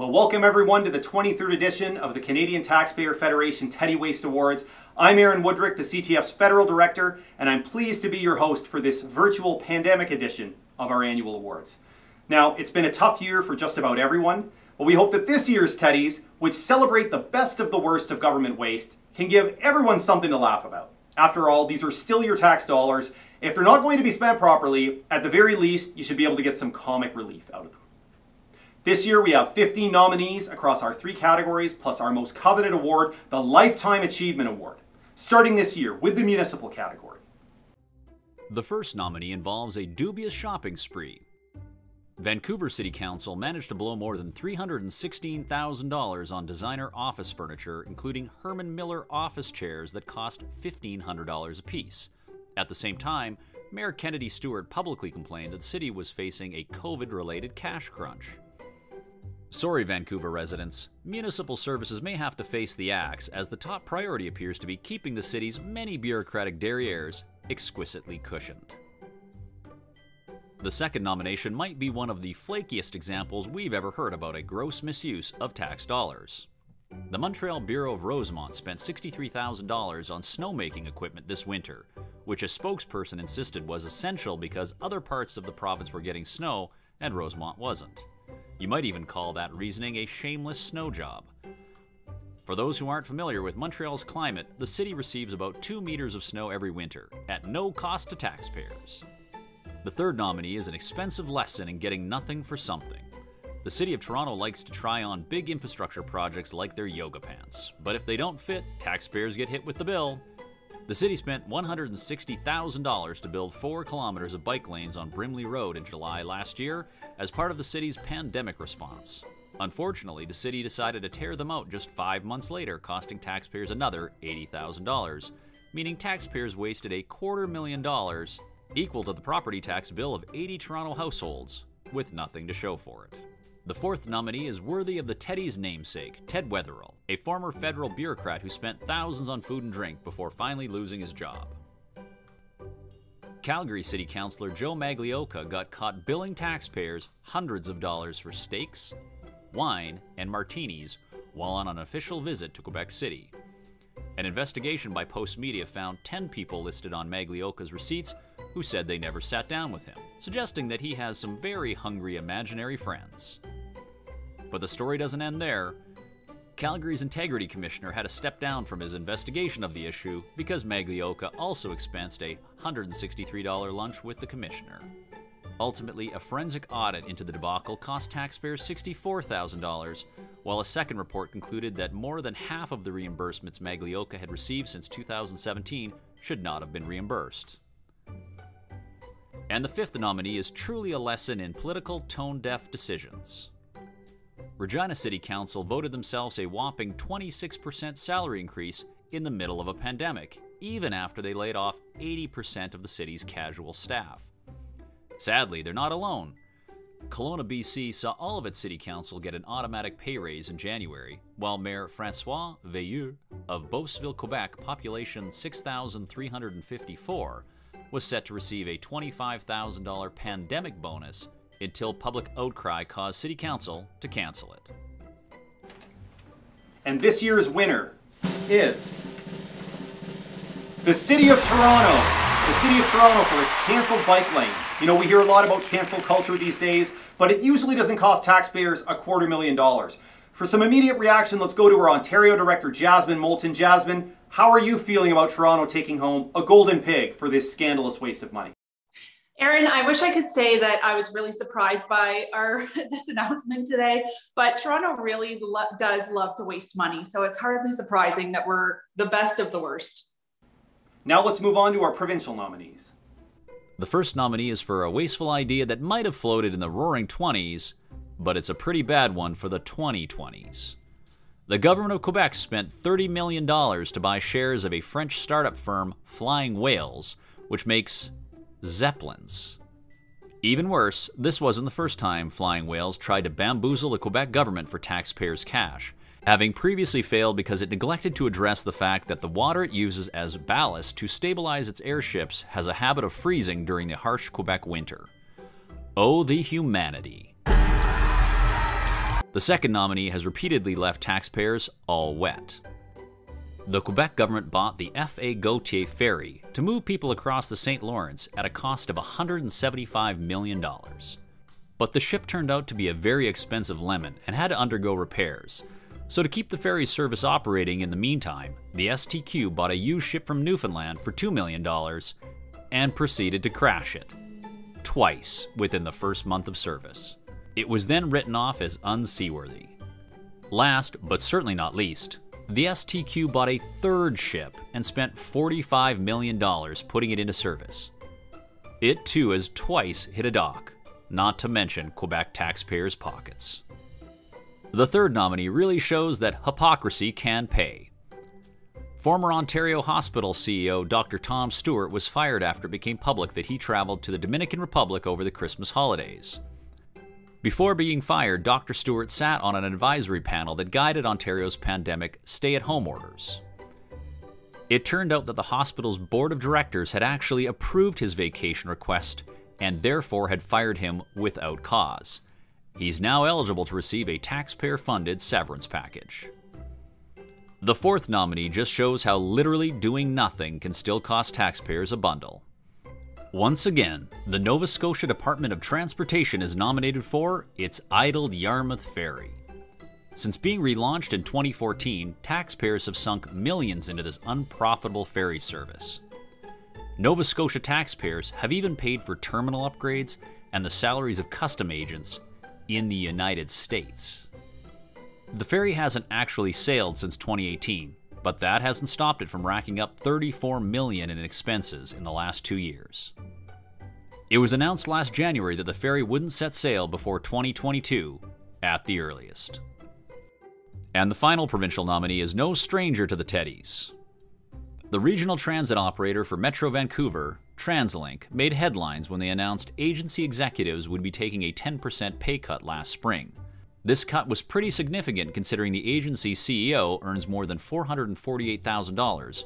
Well, welcome everyone to the 23rd edition of the Canadian Taxpayer Federation Teddy Waste Awards. I'm Aaron Wudrick, the CTF's Federal Director, and I'm pleased to be your host for this virtual pandemic edition of our annual awards. Now, it's been a tough year for just about everyone, but we hope that this year's Teddies, which celebrate the best of the worst of government waste, can give everyone something to laugh about. After all, these are still your tax dollars. If they're not going to be spent properly, at the very least, you should be able to get some comic relief out of them. This year we have 15 nominees across our three categories, plus our most coveted award, the Lifetime Achievement Award, starting this year with the municipal category. The first nominee involves a dubious shopping spree. Vancouver City Council managed to blow more than $316,000 on designer office furniture, including Herman Miller office chairs that cost $1,500 apiece. At the same time, Mayor Kennedy Stewart publicly complained that the city was facing a COVID related cash crunch. Sorry, Vancouver residents. Municipal services may have to face the axe, as the top priority appears to be keeping the city's many bureaucratic derrieres exquisitely cushioned. The second nomination might be one of the flakiest examples we've ever heard about a gross misuse of tax dollars. The Montreal Bureau of Rosemont spent $63,000 on snowmaking equipment this winter, which a spokesperson insisted was essential because other parts of the province were getting snow and Rosemont wasn't. You might even call that reasoning a shameless snow job. For those who aren't familiar with Montreal's climate, the city receives about 2 meters of snow every winter, at no cost to taxpayers. The third nominee is an expensive lesson in getting nothing for something. The City of Toronto likes to try on big infrastructure projects like their yoga pants, but if they don't fit, taxpayers get hit with the bill. The city spent $160,000 to build 4 kilometers of bike lanes on Brimley Road in July last year as part of the city's pandemic response. Unfortunately, the city decided to tear them out just five months later, costing taxpayers another $80,000, meaning taxpayers wasted a quarter million dollars equal to the property tax bill of 80 Toronto households, with nothing to show for it. The fourth nominee is worthy of the Teddy's namesake, Ted Wetherill, a former federal bureaucrat who spent thousands on food and drink before finally losing his job. Calgary City Councilor Joe Magliocca got caught billing taxpayers hundreds of dollars for steaks, wine, and martinis while on an official visit to Quebec City. An investigation by Postmedia found 10 people listed on Magliocca's receipts who said they never sat down with him, suggesting that he has some very hungry imaginary friends. But the story doesn't end there. Calgary's Integrity Commissioner had to step down from his investigation of the issue because Magliocca also expensed a $163 lunch with the Commissioner. Ultimately, a forensic audit into the debacle cost taxpayers $64,000, while a second report concluded that more than half of the reimbursements Magliocca had received since 2017 should not have been reimbursed. And the fifth nominee is truly a lesson in political tone deaf decisions. Regina City Council voted themselves a whopping 26% salary increase in the middle of a pandemic, even after they laid off 80% of the city's casual staff. Sadly, they're not alone. Kelowna, BC saw all of its city council get an automatic pay raise in January, while Mayor Francois Veilleux of Beauceville, Quebec, population 6,354, was set to receive a $25,000 pandemic bonus until public outcry caused City Council to cancel it. And this year's winner is the City of Toronto. The City of Toronto for its canceled bike lane. You know, we hear a lot about cancel culture these days, but it usually doesn't cost taxpayers a quarter million dollars. For some immediate reaction, let's go to our Ontario Director, Jasmine Moulton. Jasmine, how are you feeling about Toronto taking home a golden pig for this scandalous waste of money? Aaron, I wish I could say that I was really surprised by our this announcement today, but Toronto really lo- does love to waste money, so it's hardly surprising that we're the best of the worst. Now let's move on to our provincial nominees. The first nominee is for a wasteful idea that might have floated in the roaring 20s, but it's a pretty bad one for the 2020s. The government of Quebec spent $30 million to buy shares of a French startup firm, Flying Whales, which makes Zeppelins. Even worse, this wasn't the first time Flying Whales tried to bamboozle the Quebec government for taxpayers' cash, having previously failed because it neglected to address the fact that the water it uses as ballast to stabilize its airships has a habit of freezing during the harsh Quebec winter. Oh, the humanity. The second nominee has repeatedly left taxpayers all wet. The Quebec government bought the F.A. Gauthier ferry to move people across the St. Lawrence at a cost of $175 million. But the ship turned out to be a very expensive lemon and had to undergo repairs. So, to keep the ferry service operating in the meantime, the STQ bought a used ship from Newfoundland for $2 million and proceeded to crash it. Twice within the first month of service. It was then written off as unseaworthy. Last, but certainly not least, the STQ bought a third ship and spent $45 million putting it into service. It too has twice hit a dock, not to mention Quebec taxpayers' pockets. The third nominee really shows that hypocrisy can pay. Former Ontario Hospital CEO Dr. Tom Stewart was fired after it became public that he traveled to the Dominican Republic over the Christmas holidays. Before being fired, Dr. Stewart sat on an advisory panel that guided Ontario's pandemic stay at home orders. It turned out that the hospital's board of directors had actually approved his vacation request and therefore had fired him without cause. He's now eligible to receive a taxpayer funded severance package. The fourth nominee just shows how literally doing nothing can still cost taxpayers a bundle. Once again, the Nova Scotia Department of Transportation is nominated for its idled Yarmouth Ferry. Since being relaunched in 2014, taxpayers have sunk millions into this unprofitable ferry service. Nova Scotia taxpayers have even paid for terminal upgrades and the salaries of custom agents in the United States. The ferry hasn't actually sailed since 2018, but that hasn't stopped it from racking up 34 million in expenses in the last 2 years. It was announced last January that the ferry wouldn't set sail before 2022 at the earliest. And the final provincial nominee is no stranger to the Teddies. The regional transit operator for Metro Vancouver, TransLink, made headlines when they announced agency executives would be taking a 10% pay cut last spring this cut was pretty significant considering the agency's CEO earns more than $448,000,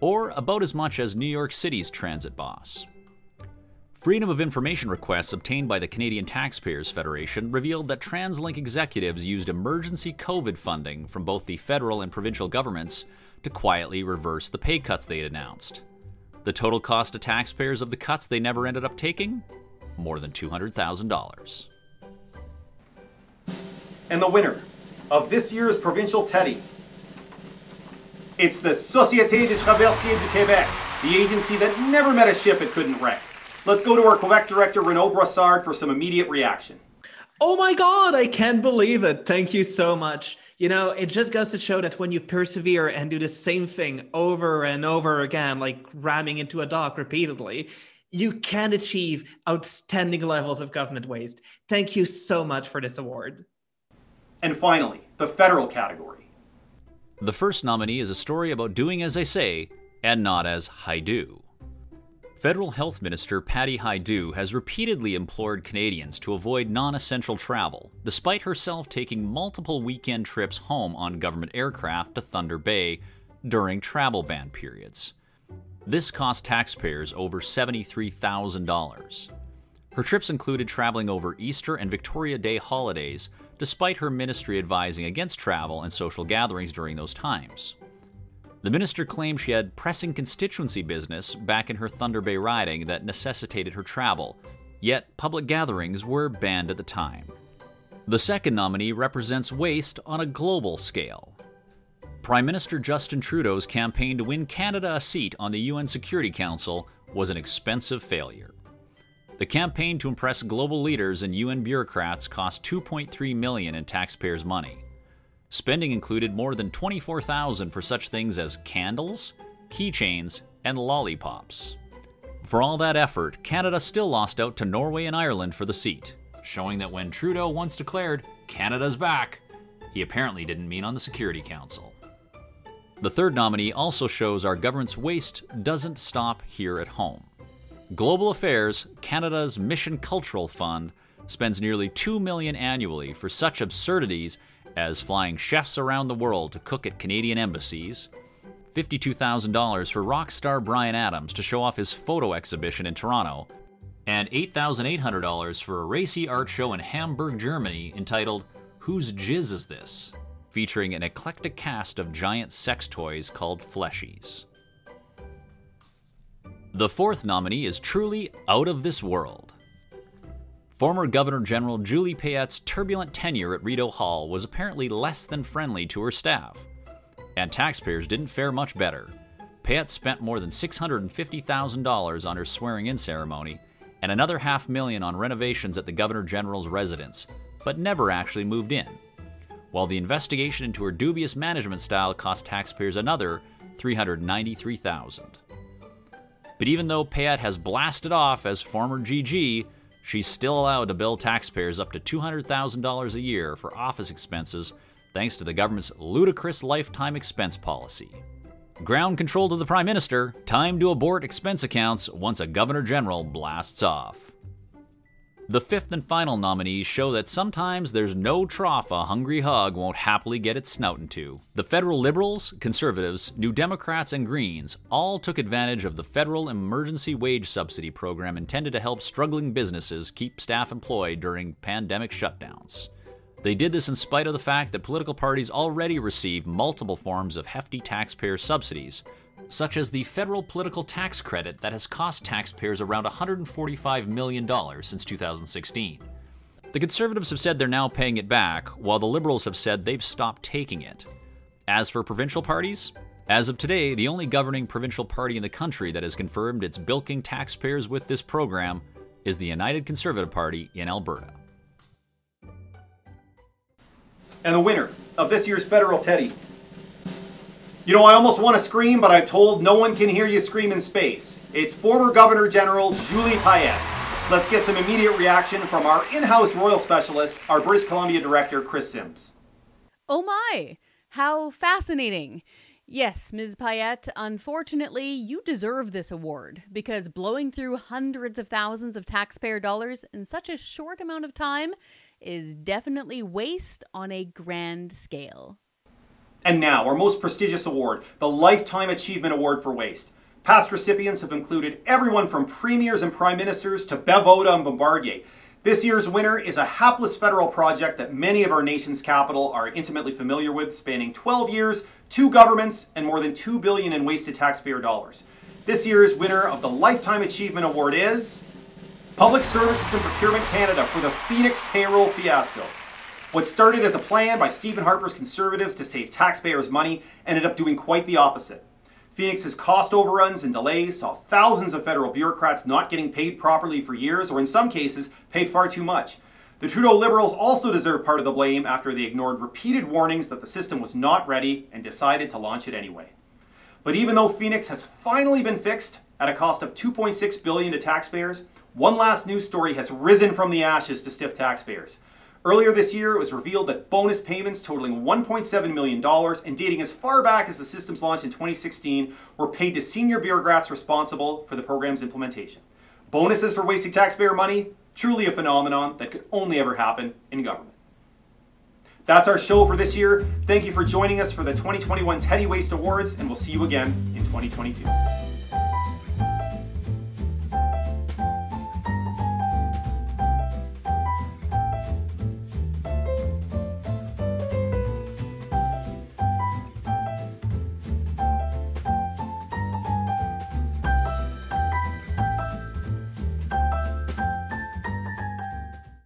or about as much as New York City's transit boss. Freedom of Information requests obtained by the Canadian Taxpayers Federation revealed that TransLink executives used emergency COVID funding from both the federal and provincial governments to quietly reverse the pay cuts they had announced. The total cost to taxpayers of the cuts they never ended up taking? More than $200,000. And the winner of this year's provincial Teddy, it's the Société des Traversiers du Québec, the agency that never met a ship it couldn't wreck. Let's go to our Quebec director, Renaud Brossard, for some immediate reaction. Oh my God, I can't believe it. Thank you so much. You know, it just goes to show that when you persevere and do the same thing over and over again, like ramming into a dock repeatedly, you can achieve outstanding levels of government waste. Thank you so much for this award. And finally, the federal category. The first nominee is a story about doing as I say and not as I do. Federal Health Minister Patty Hajdu has repeatedly implored Canadians to avoid non essential travel, despite herself taking multiple weekend trips home on government aircraft to Thunder Bay during travel ban periods. This cost taxpayers over $73,000. Her trips included traveling over Easter and Victoria Day holidays, despite her ministry advising against travel and social gatherings during those times. The minister claimed she had pressing constituency business back in her Thunder Bay riding that necessitated her travel, yet public gatherings were banned at the time. The second nominee represents waste on a global scale. Prime Minister Justin Trudeau's campaign to win Canada a seat on the UN Security Council was an expensive failure. The campaign to impress global leaders and UN bureaucrats cost 2.3 million in taxpayers' money. Spending included more than 24,000 for such things as candles, keychains, and lollipops. For all that effort, Canada still lost out to Norway and Ireland for the seat, showing that when Trudeau once declared, Canada's back, he apparently didn't mean on the Security Council. The third nominee also shows our government's waste doesn't stop here at home. Global Affairs, Canada's Mission Cultural Fund, spends nearly 2 million annually for such absurdities as flying chefs around the world to cook at Canadian embassies, $52,000 for rock star Bryan Adams to show off his photo exhibition in Toronto, and $8,800 for a racy art show in Hamburg, Germany entitled Whose Jizz Is This? featuring an eclectic cast of giant sex toys called fleshies. The fourth nominee is truly out of this world. Former Governor General Julie Payette's turbulent tenure at Rideau Hall was apparently less than friendly to her staff, and taxpayers didn't fare much better. Payette spent more than $650,000 on her swearing in ceremony and another half million on renovations at the Governor General's residence, but never actually moved in. While the investigation into her dubious management style cost taxpayers another 393,000. But even though Payette has blasted off as former GG, she's still allowed to bill taxpayers up to $200,000 a year for office expenses thanks to the government's ludicrous lifetime expense policy. Ground control to the Prime Minister, time to abort expense accounts once a Governor General blasts off. The fifth and final nominees show that sometimes there's no trough a hungry hog won't happily get its snout into. The federal Liberals, Conservatives, New Democrats, and Greens all took advantage of the federal emergency wage subsidy program intended to help struggling businesses keep staff employed during pandemic shutdowns. They did this in spite of the fact that political parties already receive multiple forms of hefty taxpayer subsidies, such as the federal political tax credit that has cost taxpayers around $145 million since 2016. The Conservatives have said they're now paying it back, while the Liberals have said they've stopped taking it. As for provincial parties, as of today, the only governing provincial party in the country that has confirmed it's bilking taxpayers with this program is the United Conservative Party in Alberta. And the winner of this year's Federal Teddy. You know, I almost want to scream, but I'm told no one can hear you scream in space. It's former Governor General Julie Payette. Let's get some immediate reaction from our in-house royal specialist, our British Columbia director, Chris Sims. Oh my, how fascinating. Yes, Ms. Payette, unfortunately, you deserve this award because blowing through hundreds of thousands of taxpayer dollars in such a short amount of time is definitely waste on a grand scale. And now, our most prestigious award, the Lifetime Achievement Award for Waste. Past recipients have included everyone from premiers and prime ministers to Bev Oda and Bombardier. This year's winner is a hapless federal project that many of our nation's capital are intimately familiar with, spanning 12 years, two governments, and more than 2 billion in wasted taxpayer dollars. This year's winner of the Lifetime Achievement Award is Public Services and Procurement Canada for the Phoenix payroll fiasco. What started as a plan by Stephen Harper's Conservatives to save taxpayers money ended up doing quite the opposite. Phoenix's cost overruns and delays saw thousands of federal bureaucrats not getting paid properly for years, or in some cases, paid far too much. The Trudeau Liberals also deserve part of the blame after they ignored repeated warnings that the system was not ready and decided to launch it anyway. But even though Phoenix has finally been fixed at a cost of 2.6 billion to taxpayers, one last news story has risen from the ashes to stiff taxpayers. Earlier this year, it was revealed that bonus payments totaling $1.7 million and dating as far back as the system's launch in 2016 were paid to senior bureaucrats responsible for the program's implementation. Bonuses for wasting taxpayer money? Truly a phenomenon that could only ever happen in government. That's our show for this year. Thank you for joining us for the 2021 Teddy Waste Awards, and we'll see you again in 2022.